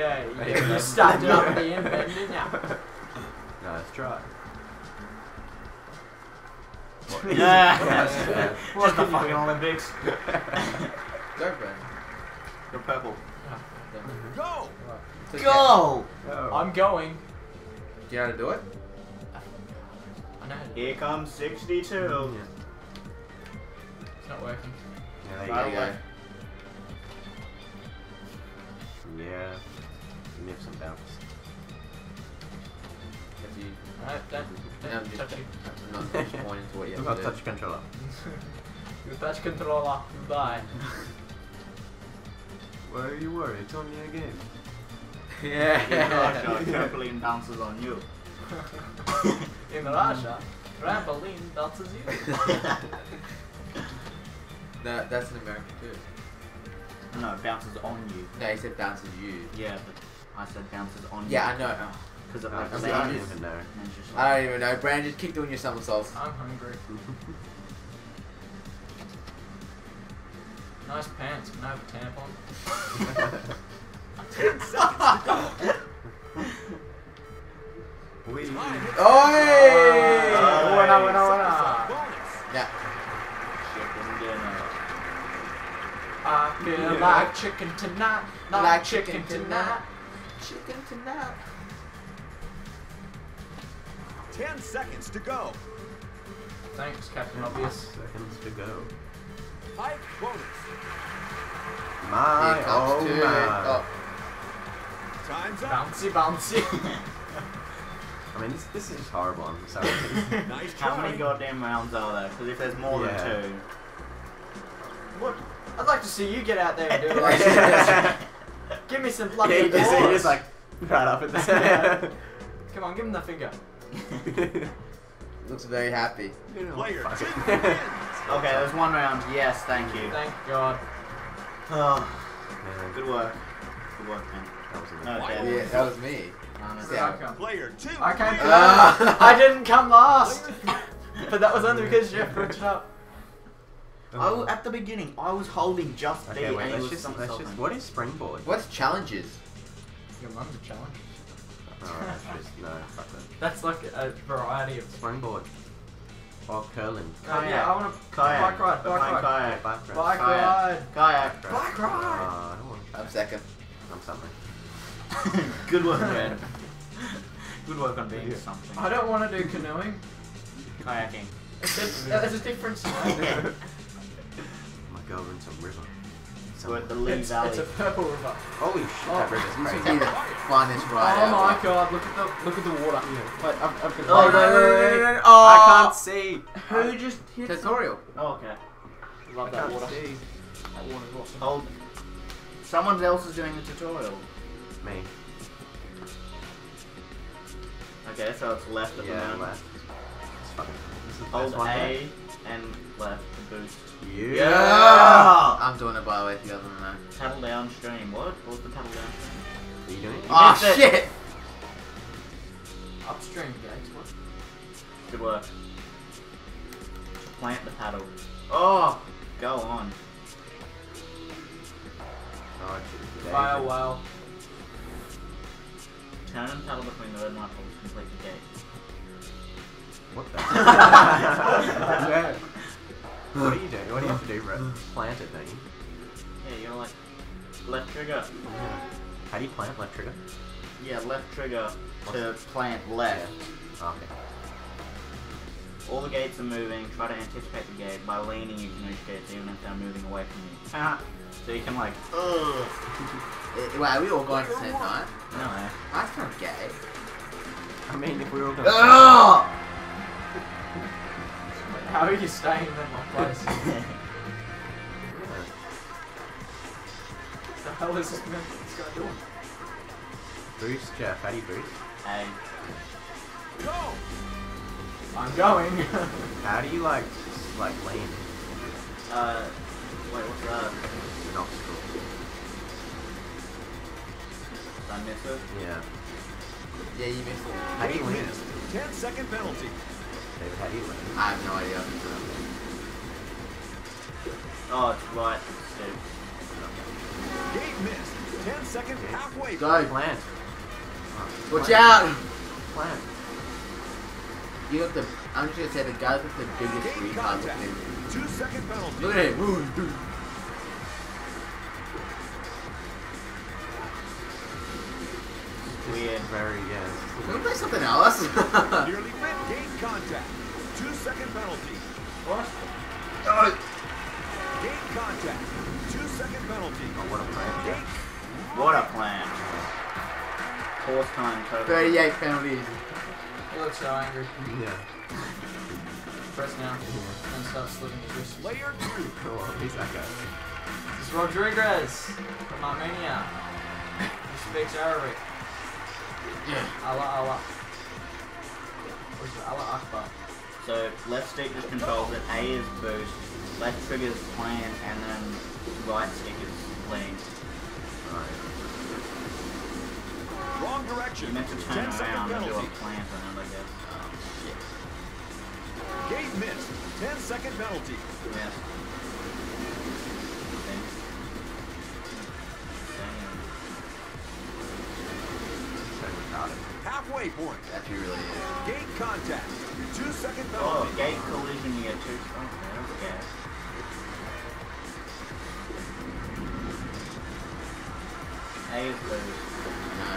Yeah, you, you stacked it up at the end, then, didn't ya? No, let's try. Yeah. What Just the fucking? Olympics. Go, Ben. You're purple. Go! It's. Go! Oh. I'm going. Do you know how to do it? I know. Here comes 62. Yeah, It's not working. yeah there you There go. you go. Yeah. Give some bounce. If you Alright, don't, No, don't just- touch you. not touch point what you We've got to do. touch controller. Your touch controller. Goodbye. Why are you worried? It's only a game. Yeah, Yeah. trampoline bounces on you. In Russia, trampoline dances you. no, that's in America too. No, bounces on you. No, he said bounces you. Yeah, but I said bounces on you. Yeah, I know. Because of Uh, like I I I don't even know. And it's just I don't even know. Brandon just kicked on your somersaults. I'm hungry. Nice pants. Can I have a tampon? Ten seconds to go. We. Oi! Oh, winner, winner, winner. Bonus. Yeah. chicken dinner. I feel like chicken tonight. Like, Like chicken, chicken tonight. Chicken tonight. Ten seconds to go. Thanks, Captain Obvious. Seconds to go. Height bonus. My Here comes oh two. my. Oh, Time's up. Bouncy, bouncy. I mean, this, this is just horrible. I'm sorry. Nice How try. many goddamn rounds are there? Because if there's more Yeah. than two. what? I'd like to see you get out there and do it. Like Give me some bloody yeah, you just, you just like right up at the Come on, give him the finger. looks very happy. You know, Player oh, fuck two it. wins. Okay, there's one round. Yes, thank you. Thank God. Oh, Man, good work. Good work, man. that was a No, Yeah, that was me. Where did yeah. I ah. come? Player two I came wins. third. I didn't come last. but that was only because Jeff put it up. I w- um, at the beginning, I was holding just B Okay, and wait. it Let's just, let's just. something. What is springboard? What's challenges? Your mum's a challenge. Oh, that's just no. Fuck that. That's like a variety of. Springboard. Or curling. Oh, yeah, I want to Kayak. bike ride, We're bike ride, Kayak. Bike ride. bike Kayak. ride. Kayak. Bike ride. Oh, I don't want to try. I'm second. I'm something. Good work, man. Good work on being Yeah. something. I don't want to do canoeing. Kayaking. It's a, there's a difference. You know? go in some river. We're the Lee it's, Valley. it's a purple river. Oh, holy shit, Oh, that river's This would be the funnest ride oh my ever. god! Look at the look at the water. Wait, I've, I've got. Oh, wait, wait, wait, wait. I oh. can't see. Who just hit Tutorial. Oh, okay. Love I that water. see. That water's awesome. Hold. Someone else is doing the tutorial. Me. Okay, so it's left at the Yeah, moment. left. It's fucking. This is the Hold best one A and left to boost. Yeah. Yeah! I'm doing it by the way if you haven't know. Paddle downstream. What? What was the paddle downstream? Are you doing it? Oh missed ah, it. shit! Upstream gates. What? Good work. Plant the paddle. Oh! Go on. Oh, shit. Fire whale. Turn and paddle between the red and white poles. Complete the gate. What the? what are you doing? What do you have to do, bro? Plant it, don't you? Yeah, you gotta like left trigger. Yeah. How do you plant left trigger? Yeah, left trigger to plant left. Okay. All the gates are moving. Try to anticipate the gate by leaning. You can reach gates even if they're moving away from you. Ah. So you can like. Ugh. Wait, are we all going at the same time? No. eh? That's not gay. I mean, if we were all gonna. Ugh! How are you staying in my place? What the hell is this man? This guy doing? Boost, Jeff. How do you boost? Hey. Go. I'm going. How do you like, s- like lean? Uh. Wait, what's that? An obstacle. Did I miss it? Yeah. Yeah, you missed it. How do you lean? Ten second penalty. David, how do you lean? I have no idea. Oh, it's right. Steve. Gate missed. 10 second halfway. Go. Plant. Watch out. Plant. You got the. I'm just gonna say the guys with the biggest Gate retard contact. Two second penalty. Look at him. Ooh, dude. Weird. Very, yeah. Can we play something else? Nearly fit. Gate contact. Two second penalty. What? Oh, Gate contact. Two second penalty. Oh, what a plan. Gate. What a plan. Fourth time total. 38 penalties. You look so angry. Yeah. Press now. Yeah. And start slipping wrist. Layer two. Oh, who's that guy? This is Rodriguez from Armenia. He speaks Arabic. Yeah. Allah Allah. So left stick just controls it, A is boost, left trigger is plan, and then right stick is lean. Wrong You direction. meant to turn 10 second around and do a plant on it, I guess. Oh, shit. Gate missed. 10 second penalty. Yes. Halfway point. That you really is. Gate contact. Two second Oh, gate collision, you get two. Oh, okay, okay. A is boost. No.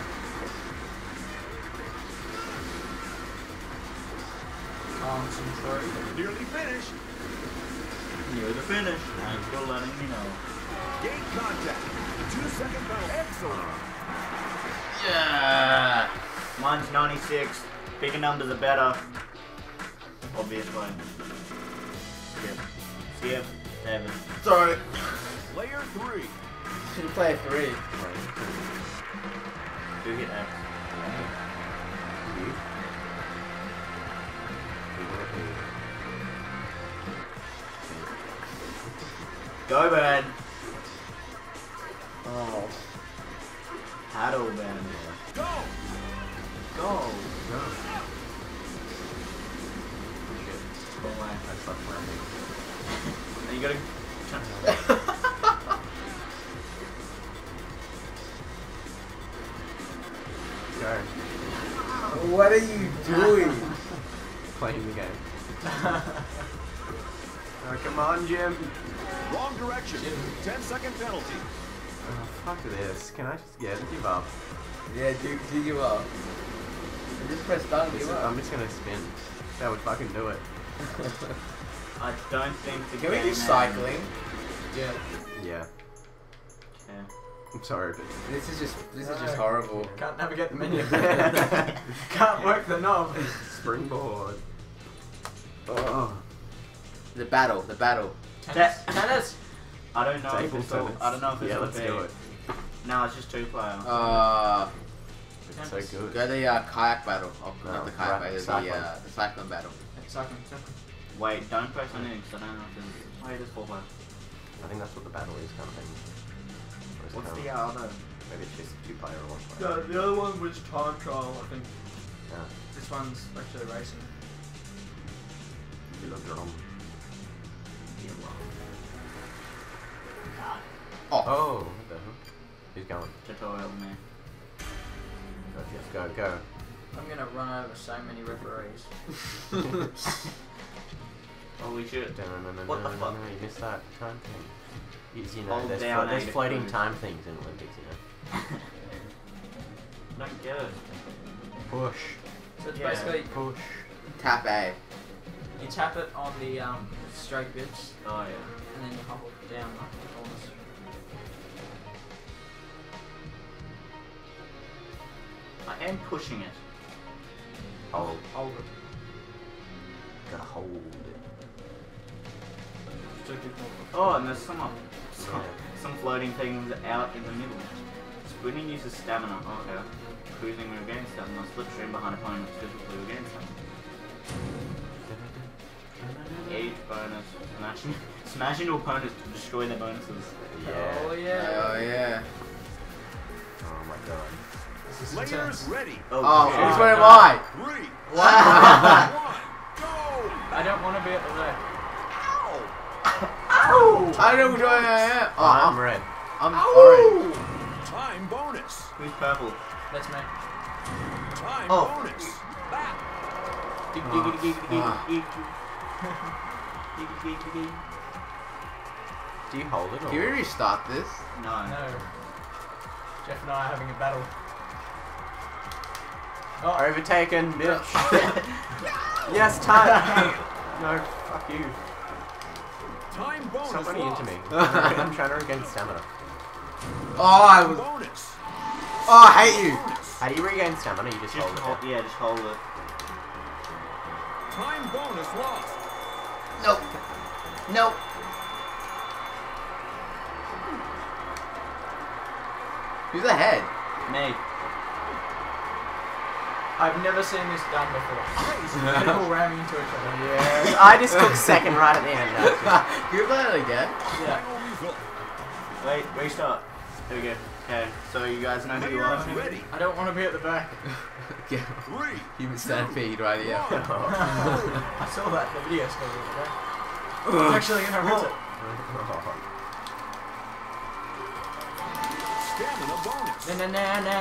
Concentrate. Nearly finished. Near the finish. Thanks for letting me know. Gate contact. Two second penalty. Excellent. Yeah. Mine's 96. Bigger numbers are better. Obviously. Skip. Skip. Seven. Sorry. Layer three. Should play a three. Do hit X. You? You want Go, Bird. Oh. Paddle, Ben. Go. Go. No. Go away. I stopped planting. Now you gotta. What are you doing? Playing the game. Oh, come on, Jim. Wrong direction. Jim. 10 second penalty. Oh, fuck this. Can I just get give up? yeah, do, do give up. Just press done, This give up. I'm just gonna spin. That would fucking do it. I don't think the Can we game do has- cycling? Yeah. Yeah. Yeah. I'm sorry, but This is just this is just horrible. Can't navigate the menu. Can't work the knob. springboard. Oh. The battle, the battle. Tennis. Tennis. I don't know if Table it's tennis. I don't know if it's Yeah, all let's big. do it. No, it's just two player. Uh, It's so good. go the uh, kayak battle. Oh, No, not the kayak right, battle, the, cycling. uh, the cycling battle. Cycling. Cycling. Wait, don't press on it because I don't know if there's. Wait, there's four player. I think that's what the battle is kind of thing. Or is it What's kind the other? Maybe it's just two player or one player. the other one was time trial, I think. Yeah. This one's actually racing. You love drum. Oh, Oh, what the hell? Who's going? Tutorial man. Go, go, go. I'm gonna run over so many referees. Holy shit. No, no, no, What the fuck? You missed that time thing. Is, you know, Hold there's, down flo- there's floating cruise. time things in Olympics, you know. Don't get it. Push, So it's Yeah. basically push. tap A. you tap it on the um, straight bits Oh yeah. and then you hold it down up the corners. I am pushing it. Hold. Hold it. Gotta hold it. Oh, and there's some up, some, some floating things out in the middle. Sprinting uses stamina. Oh, okay. Cruising move gains stamina. Slipstream behind opponents. Physically regains stamina. Age bonus. Smashing, smash into opponents to destroy their bonuses. Yeah. Oh yeah. Oh yeah. Oh my god. This is Layers ready. Oh, oh shit. which one am I? Three. Ow! One. I don't want to be at the left. Ow. Ow! I don't know which one I am. Oh, I'm I'm, red. I'm orange. Time bonus. Who's purple? That's me. Time Oh. bonus. Back. Do you hold it or? Can we restart this? No. No. Jeff and I are having a battle. Oh, Overtaken, bitch. yes, time. no, fuck you. Time bonus. Stop running into me. I'm trying to regain stamina. Oh, I was. Bonus. Oh, I hate you. How do you regain stamina? You just Just hold hold, it. yeah, just hold it. Time bonus lost. Nope. Nope. Who's ahead? Me. I've never seen this done before. People ramming into each other. Yeah. I just took second right at the end. actually. Can we play that again? Yeah. Final result. Wait, restart. There we go. Okay, so you guys know who you are. Ready. I don't want to be at the back. Yeah. Three. Human centipede right here. I saw that in the video store the other. It's actually gonna hurt it. Na na.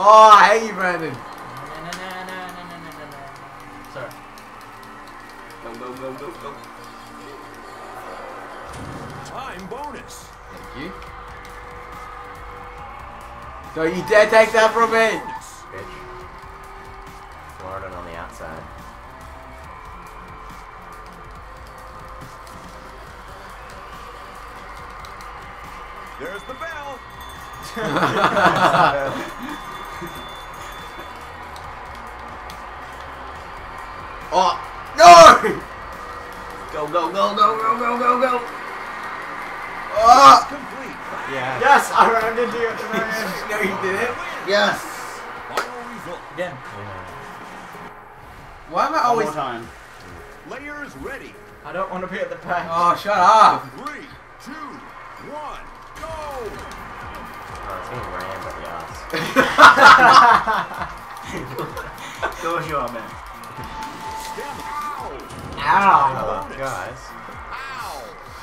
Oh, I hate you, Brandon. Sorry. Go, go, go, go, go. Time bonus. Thank you. Don't you dare take that from me! Bonus. Bitch. There's the bell. oh, no! Go, go, go, go, go, go, go, go. Oh! Complete. Yeah. Yes, I rammed into you at the very end. no, you didn't. Yes. Final result. Again. Why am I One always? more time. Players ready. I don't want to be at the back. Oh, shut up! Three, two, one, go. Oh, it's getting rammed at the ass. Go with your man. Ow. Ow. Oh, guys.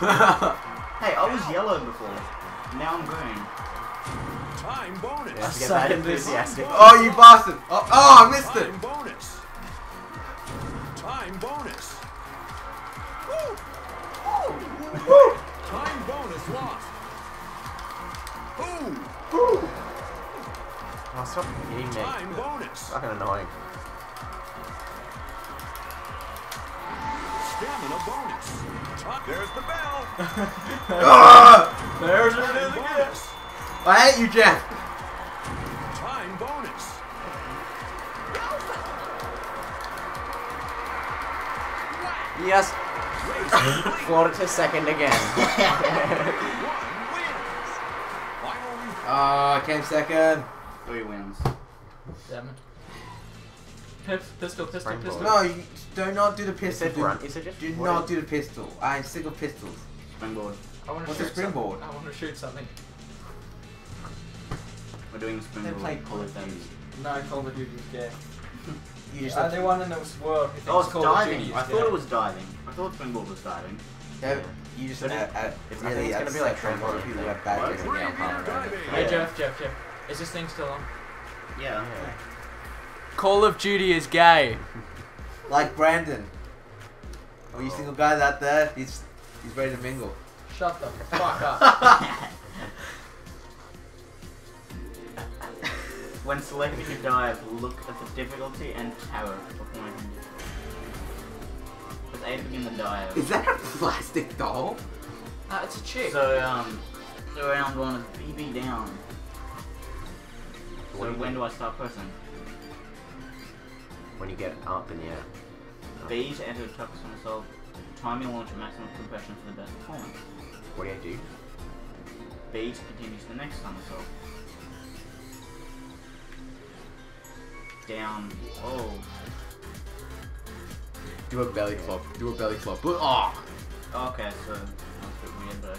Ow. Hey, I was yellow before. Now I'm green. Time bonus. You have to get that enthusiastic. oh, you bastard! Oh, oh, I missed it! Time bonus. Time bonus. Woo. Woo. Time bonus lost. Ooh. Oh, stop hitting me. Time bonus. Fucking annoying. Stamina bonus. There's the bell. Ah! There's it Time is again. I hate you, Jeff! Time bonus. Yes. Race. Float it to second again. Oh, I came second. Three wins. Damn it. Pistol, pistol, Springboard. pistol. No, you do not do the Is pistol. it Do, run? Is it just do what not do the pistol. I'm sick of pistols. Springboard. I want to What's a shoot springboard? something. I want to shoot something. We're doing springboard. They play Call of Duty. No, Call of Duty is gay. You just Uh, have the to, one in this world Oh, it's Call of Duty diving. I thought it was diving. I thought springboard was diving. Have, you just But it's- really it's gonna be like upset a lot of trampoline, people who yeah. have bad What? jokes Three about meter Colorado. Hey Jeff, Jeff, Jeff. Is this thing still on? Yeah. Yeah. Call of Duty is gay. Like Brandon. Oh, you single guys out there? He's he's ready to mingle. Shut the fuck up. When selecting a dive, look at the difficulty and tower before making it. Press A to begin the dive. Is that a plastic doll? Uh, it's a chick. So, um, so round one is BB down. So do when do? do I start pressing? When you get up in the air. B to enter the toughest assault. Time your launch at maximum compression for the best performance. What do I do? B to continue to the next somersault. Down. Oh. Do a belly flop. Do a belly flop. But oh. Okay, so that's a bit weird, but.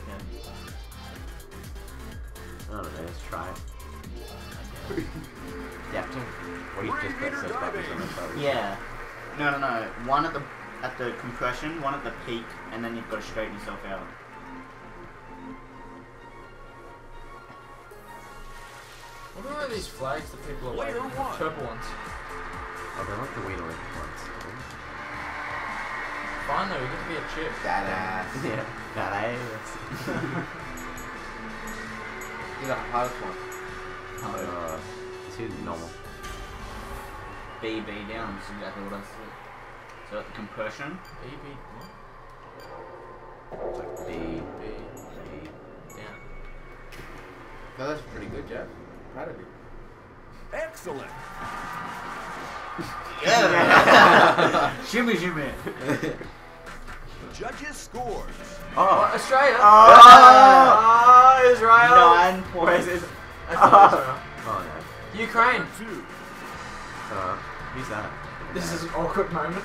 I don't know. Let's try it. What do you just put six buttons on the side? Yeah. No, no, no. One at the at the compression, one at the peak, and then you've got to straighten yourself out. What are these flags that people are waving? Purple ones. Oh, they're like the Wii ones. Fine though, we get to be a chip. That ass. Yeah. That is. You're the hardest one. Uh, this is normal. BB down, that's exactly what I said. So at the compression, BB. What? It's like B, B. B. Down. No, that's pretty good, Jeff. Proud of you. Excellent. shimmy shimmy. Judges scores. Oh! Australia. Oh! Oh, Israel. Nine Where's points. it? I Oh Israel. Ukraine. Two. no. Uh, who's that? This is an awkward moment.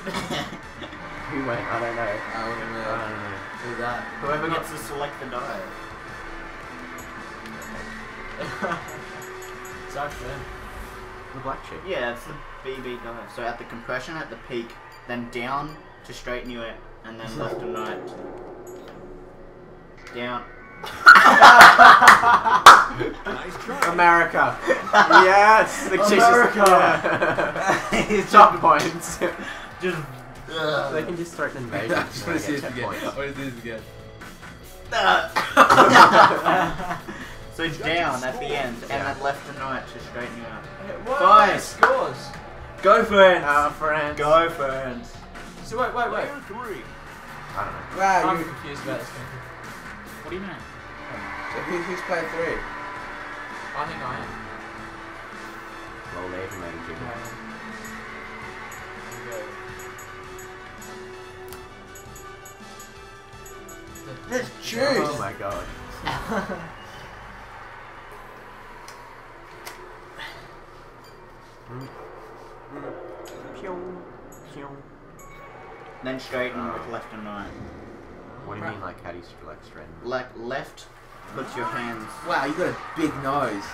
Who went? I don't know. I wouldn't I don't know. Who's that? Whoever gets to select the die. it's actually. The black chick. Yeah, it's the BB die. So at the compression at the peak, then down to straighten you out, and then left and right. Down. Nice try. America. yes. The chick just- America. yeah. Top points. Just. they can just threaten invasion. I just want to see this and again. get I want to see this again. so down at the end, and then left and right to straighten you out. What Five. are scores? Go friends. Uh, France. Go friends. So wait, wait, wait. Player three. I don't know. Wow, I'm you. confused about this game. What do you mean? So who, who's playing three? I think I am. Well, they even made a jiggle. Let's Oh my god. Mm. Pew. Pew. Then straighten with left and right. What do you mean, like, how do you like straighten? Like left, puts your hands. Wow, you got a big nose.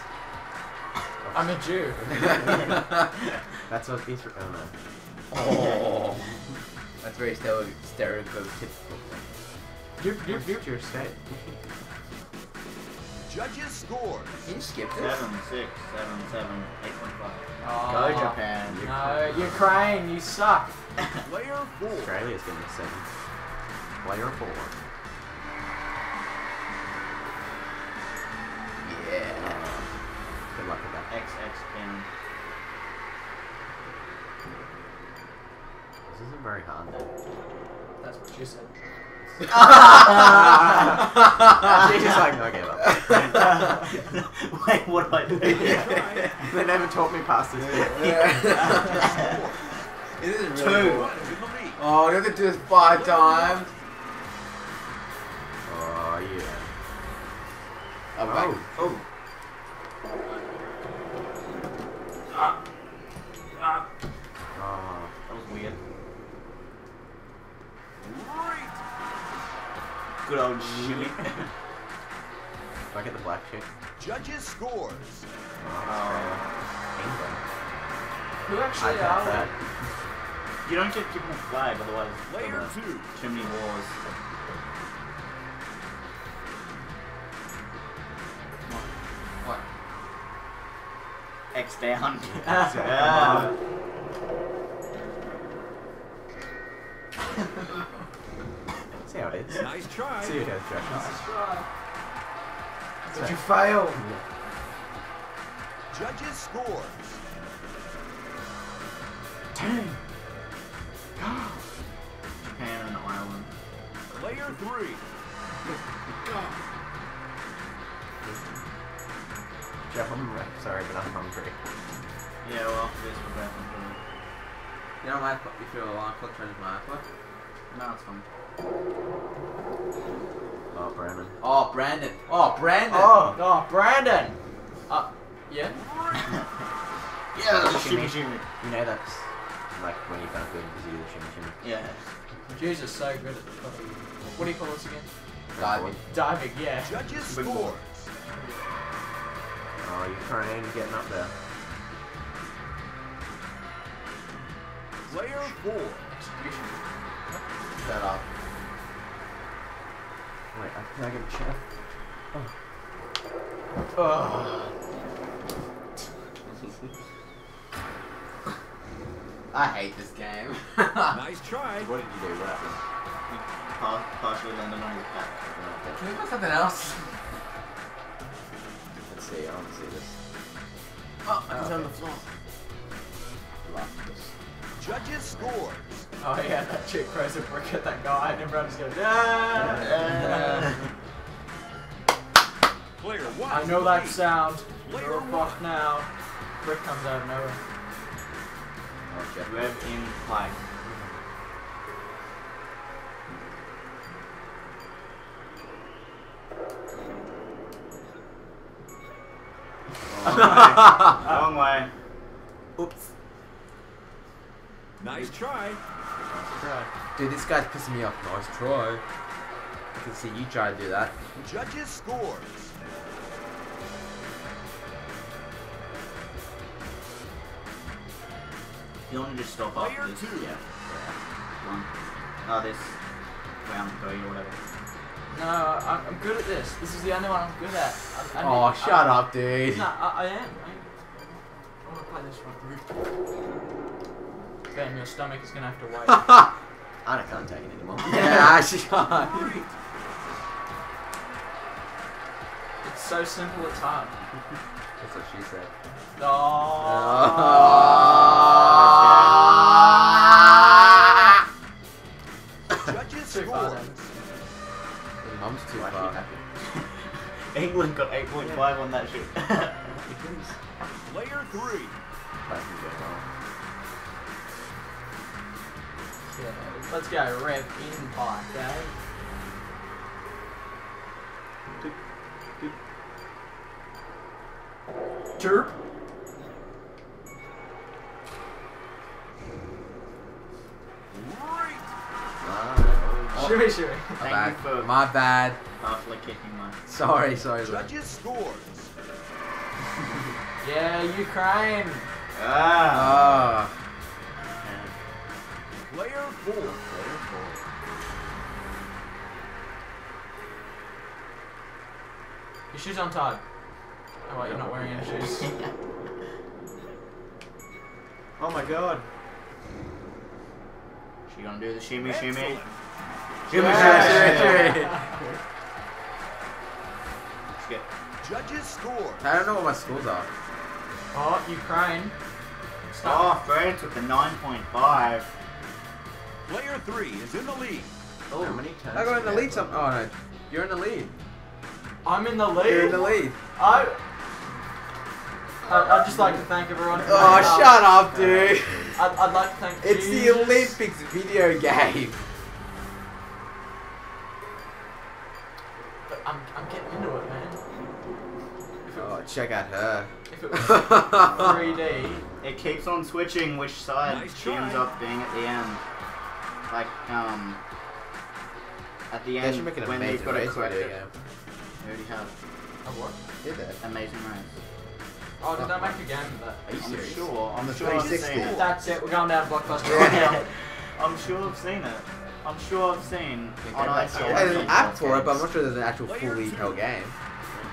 I'm a Jew. That's what Israel. Oh no. Oh. That's very stereo- stereotypical. Yep, yep, yep. Your state. Judges scores. Can you skip this? Seven, six, seven, seven, eight point five. Oh, Go Japan. No, Ukraine, you suck. Player four. Australia's getting a seven. Player four. Yeah. Good luck with that. XX down. This isn't very hard then. That's what she said. She's just like, no, I gave up. Wait, what do I do? they never taught me past this bit. It is really Two. cool. Is in the lead. Oh, you have to do this five times. Oh, yeah. Wait. Oh, Oh. that was weird. Great. Good old shimmy. Do I get the black chick? Judges scores. Oh, England. Who I actually got are that. You don't get given a flag, otherwise Player there'll two. too many wars. What? X down. Yeah. See how it is. Nice try. See how it is, Josh. But you failed. Judges scores. Japan and Ireland. Player three. Jeff, I'm uh, sorry, but I'm hungry. Yeah, well, after this we're back into You know my iPod? You feel alarm clock charges my iPod? No, it's fine. Oh, Brandon. Oh, Brandon. Oh, Brandon. Oh, oh, Brandon. Uh, yeah. Yeah, shimmy, shimmy. You know that's like when you're kind of good because you do the shimmy shimmy. Yeah. Jews are so good at the. fucking... what do you call this again? Diving. Diving, yeah. Judges Big scores. Oh, Ukraine getting up there. Player four. Shut up. Wait, I, can I get a chair? Oh. I hate this game. nice try. What did you do? What partially landed on his back. Can we put something else? Let's see. I want to see this. Oh, oh can okay. the floor. Judges score. Oh yeah, that chick throws a brick at that guy and everyone just goes, ah, yeah. Player one. I know that sound. Player You're one. fucked now. Brick comes out of nowhere. Okay. Jeff. Rev in play. Wrong way. Oops. Nice try. Dude, this guy's pissing me off. Nice try. I can see you try to do that. Judges scores. You want to just stop Player after this? two. Yeah. One. Oh, this round three or whatever. No, I'm, I'm good at this. This is the only one I'm good at. I, I Oh, need- shut I, up, dude. No, I, I am. I, am. I want to play this one. Bam, your stomach is gonna have to wait. I can't take it anymore. yeah, she can't. it's so simple, it's hard. That's what she said. Oh. Judges Too far, then. Your mum's too Why far. she happy? England got 8.5 on that shit. Player three. Let's go, rev in bike, okay? Chirp. Great. Shimmy, shimmy. My Thank bad. you for My bad. partially kicking my. Sorry, sorry. Luke. Judges scores. Yeah, Ukraine. Ah! Oh. Player four. Your shoes are untied. Oh wait, you're not wearing any shoes. Oh my god. She gonna do the shimmy shimmy. Excellent. Give me Yeah. that. Skip. Judges scores. I don't know what my scores are. Oh, Ukraine. Stop. Oh, France with the 9.5. Player three is in the lead. How many turns? I got in the lead. you Some. Oh no, you're in the lead. I'm in the lead. You're in the lead. I. I- I'd just like to thank everyone. For Oh, shut up, dude. I'd, I'd like to thank. It's the Olympics video game. But I'm, I'm getting into it, man. If it, Oh, check out her. if it was 3D, It keeps on switching which side Nice she ends up being at the end. Like, um. At the end, should make an when they've got it race corrected. video game. Already have of what? Did they? Amazing Race. Oh, did they make a game of that? Are you I'm serious? sure. I'm On the sure I've 360. seen it. That's it. We're going down to Blockbuster right now. I'm sure I've seen it. I'm sure I've seen Think on they're like ICO. There's an app for it, but I'm not sure there's an actual Player fully two. held game.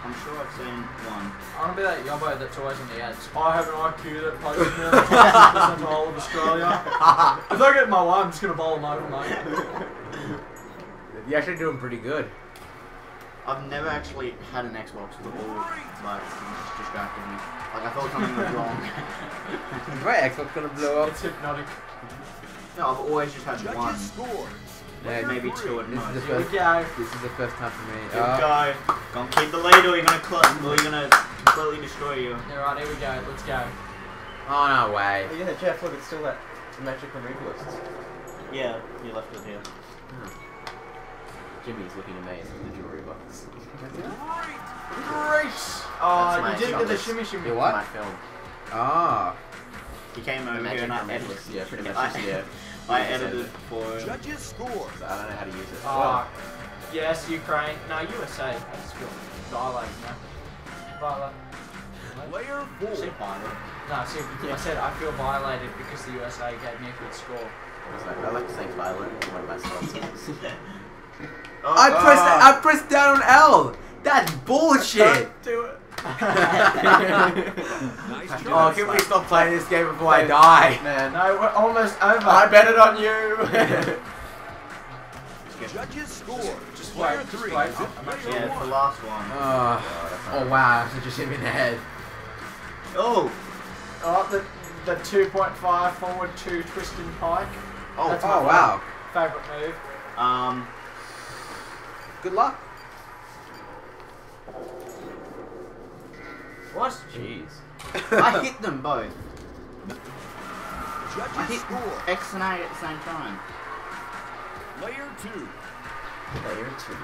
I'm sure I've seen one. I want to be that yobbo that's always in the ads. I have an IQ that plays me the whole of Australia. If I get my way, I'm just going to bowl them over, mate. You're actually doing pretty good. I've never actually had an Xbox with all like just distracted me. Like I thought something was wrong. Is my Xbox gonna blow up? It's hypnotic. no, I've always just had one. Judges scores. Yeah, Maybe two at This is the most. Here we go. This is the first time for me. Here we go. Gonna keep the lead or you're gonna cl- or you're gonna completely destroy you. Alright, here we go. Let's go. oh no way. Oh, yeah, Jeff, look, it's still that magic remove list. Yeah, you left it here. Jimmy's looking amazed at the jewelry box. Great. Great! That's Oh, my you didn't do the shot. shimmy shimmy. You what? My film. Ah. He came The over here and I remove edited. list. Yeah, pretty much yeah. I Use it. edited for. Judges scores. So I don't know how to use it. Oh, yes, Ukraine. No, USA. I just feel violated, man. Violated. Player See, four. violated. No, see, I said I feel violated because the USA gave me a good score. I like, I like to say violent in one of my songs. Oh, I pressed. I pressed down on L. That's bullshit. do it. Nice Oh, can we stop playing this game before I die? Man, No, we're almost over. I bet it on you. Judges score. Just Player wait, just three. wait. to I'm actually- Yeah, it's the last one. oh, oh wow, so just hit me in the head. Oh! Oh, the, the 2.5 forward two twisting pike. Oh, That's Oh my wow. Favourite move. um, Good luck. What? Jeez. I hit them both. I hit score. X and A at the same time. Layer two. Layer two.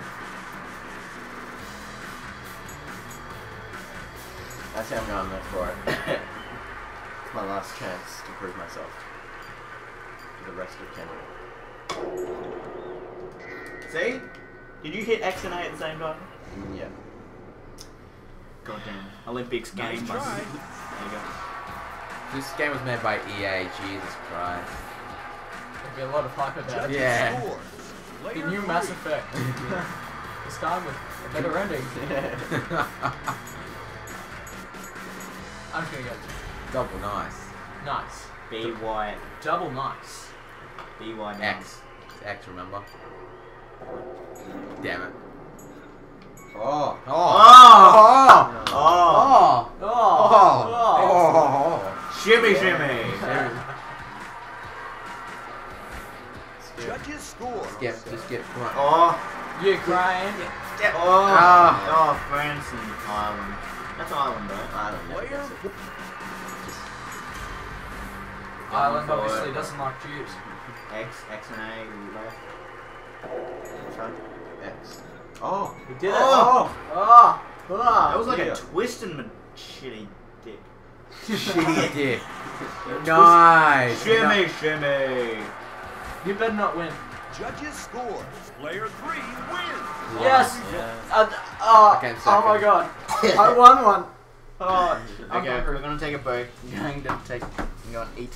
That's how I'm going there for it. My last chance to prove myself to the rest of Canada. See? Did you hit X and A at the same time? Mm, yeah. Goddamn. Olympics Nice game. try. There you go. This game was made by EA. Jesus Christ. There'll be a lot of hype about Judges it. Yeah. The new three. Mass Effect. this time with a better ending. I'm just gonna go Double nice. nice. B Y Double nice. B Y down. X. It's X, remember? Damn it. Oh. Oh. Oh! Oh. Oh! Oh. Oh! Oh. Oh. Shimmy, shimmy! Judges score. Skip, just skip. Come on. Oh! Ukraine. Oh! Ah. Oh, France and Ireland. That's Ireland, right? I don't know. Player Ireland obviously doesn't like Jews. X, X and A left. X. Oh. We did it. Oh. Oh! Oh! That was like yeah. a twist and ma- shitty dick. Shitty dick. Nice. Shimmy, shimmy! You better not win. Judges score. Player three wins. Yes! Yeah. Uh, uh, Okay, oh my god. I won one. Oh, I'm Okay, we're gonna take a break. I'm going to take, I'm going to eat